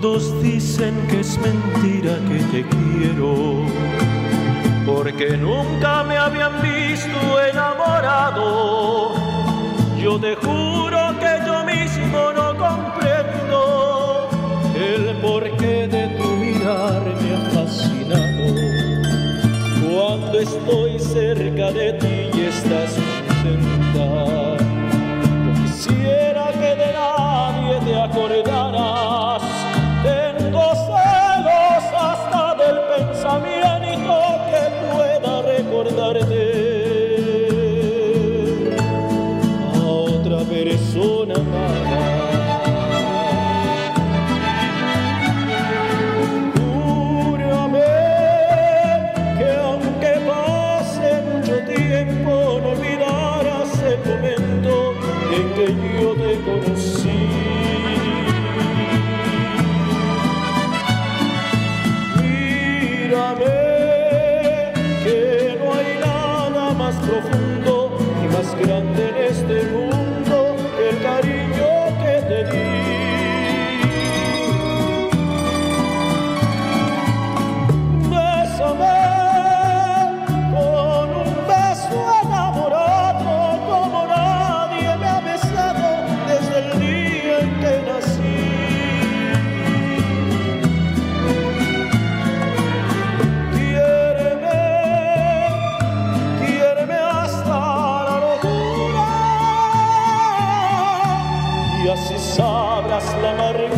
Todos dicen que es mentira que te quiero, porque nunca me habían visto enamorado. Yo te juro que yo mismo no comprendo el porqué de tu mirar me ha fascinado. Cuando estoy cerca de ti y estás contenta, que yo te conocí. Mírame, que no hay nada más profundo ni más grande en Saçlar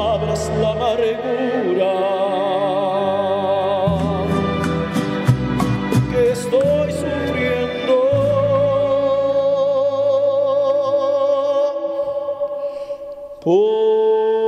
palabras la amargura que estoy sufriendo. Por